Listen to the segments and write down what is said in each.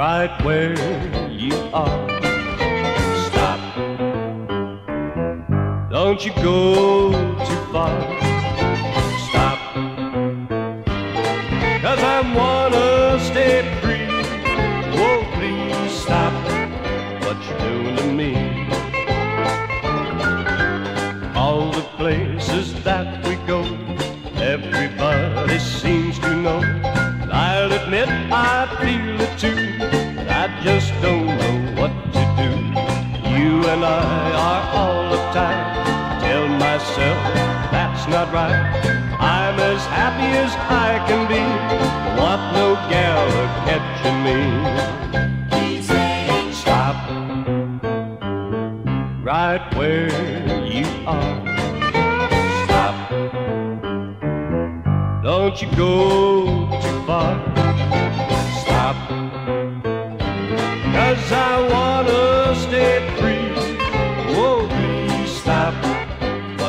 right where you are. Stop. Don't you go too far. Stop. Cause I wanna stay free. Oh, please stop what you're doing to me. All the places that we go, everybody seems to know. I'll admit I feel it too, all uptight. Tell myself that's not right. I'm as happy as I can be. Want no gal a catching me. Stop right where you are. Stop. Don't you go too far. Stop. Cause I wanna stay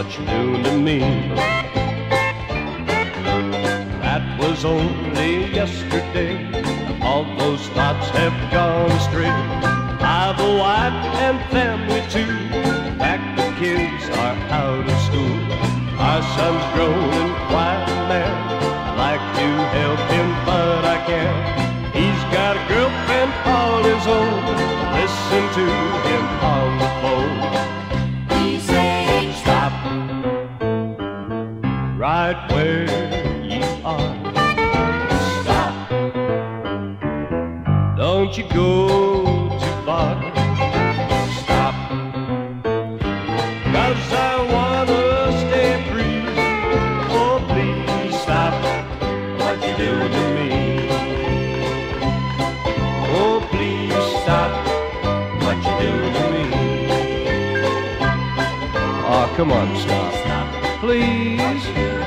what you're to me. That was only yesterday. All those thoughts have gone astray. I've a wife and family too. Fact, the kids are out of school. Our son's grown and quite a man. Like to help him, but I can't. He's got a girlfriend all his own. Listen to right where you are. Stop. Don't you go too far. Stop. Cause I wanna stay free. Oh, please stop what you do to me. Oh, please stop what you do to me. Oh, come on, stop. Please.